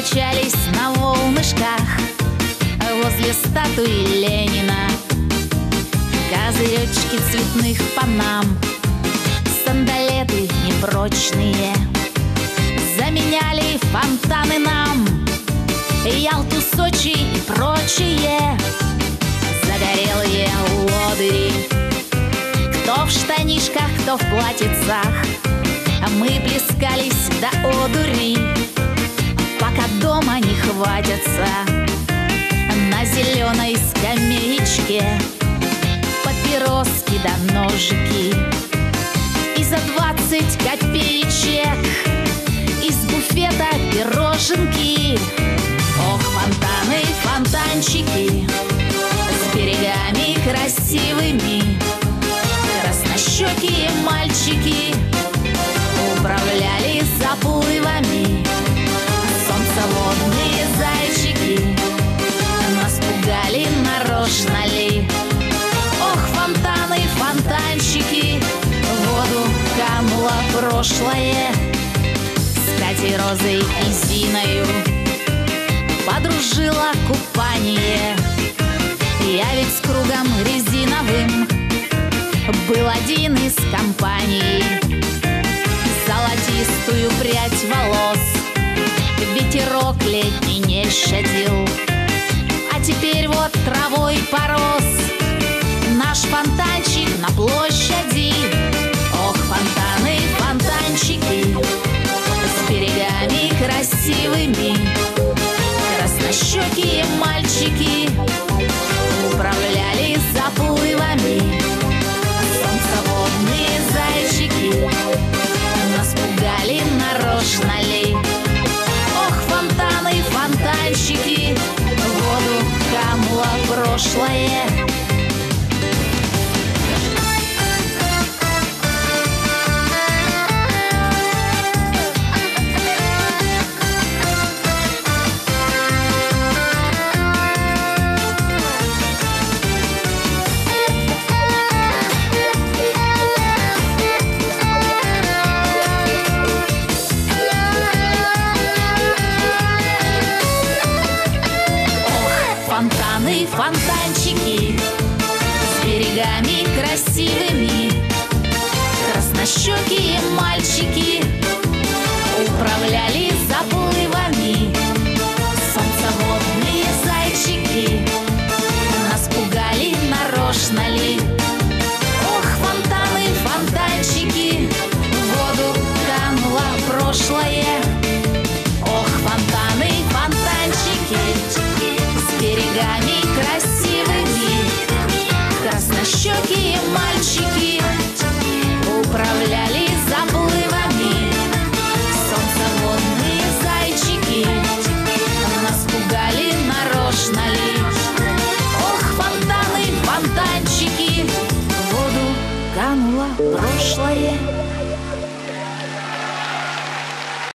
Качались на волнышках Возле статуи Ленина. Козыречки цветных панам Сандалеты непрочные. Заменяли фонтаны нам Ялту, Сочи и прочие. Загорелые лодыри Кто в штанишках, кто в платьицах. Мы плескались до одури хватятся На зеленой скамеечке. Папироски да ножики И за двадцать копеечек Из буфета пироженки. Ох, фонтаны, фонтанчики С берегами красивыми прошлое. С Катей Розой и Зиною. Подружила купание. Я ведь с кругом резиновым Был один из компаний. Золотистую прядь волос Ветерок летний не щадил. А теперь вот травой порос. Наш фонтанчик на прошлое фонтаны, фонтанчики С берегами красивыми. Краснощекие мальчики прошлое